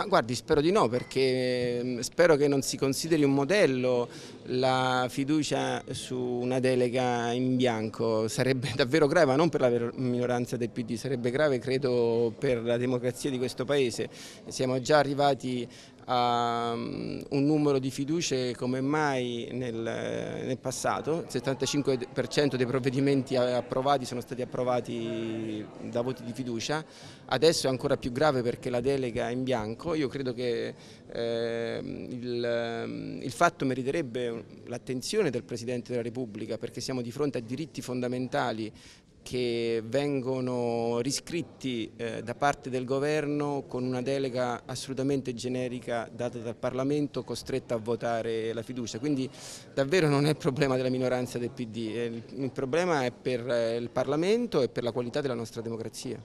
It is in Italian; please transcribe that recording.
Ma guardi, spero di no, perché mm, spero che non si consideri un modello la fiducia su una delega in bianco. Sarebbe davvero grave, ma non per la minoranza del PD, sarebbe grave credo per la democrazia di questo Paese. Siamo già arrivati a um, un numero di fiducie come mai nel, nel passato, il 75% dei provvedimenti approvati sono stati approvati da voti di fiducia, adesso è ancora più grave perché la delega è in bianco, io credo che eh, il, il fatto meriterebbe l'attenzione del Presidente della Repubblica perché siamo di fronte a diritti fondamentali che vengono riscritti eh, da parte del governo con una delega assolutamente generica data dal Parlamento costretta a votare la fiducia. Quindi davvero non è il problema della minoranza del PD, il, il problema è per eh, il Parlamento e per la qualità della nostra democrazia.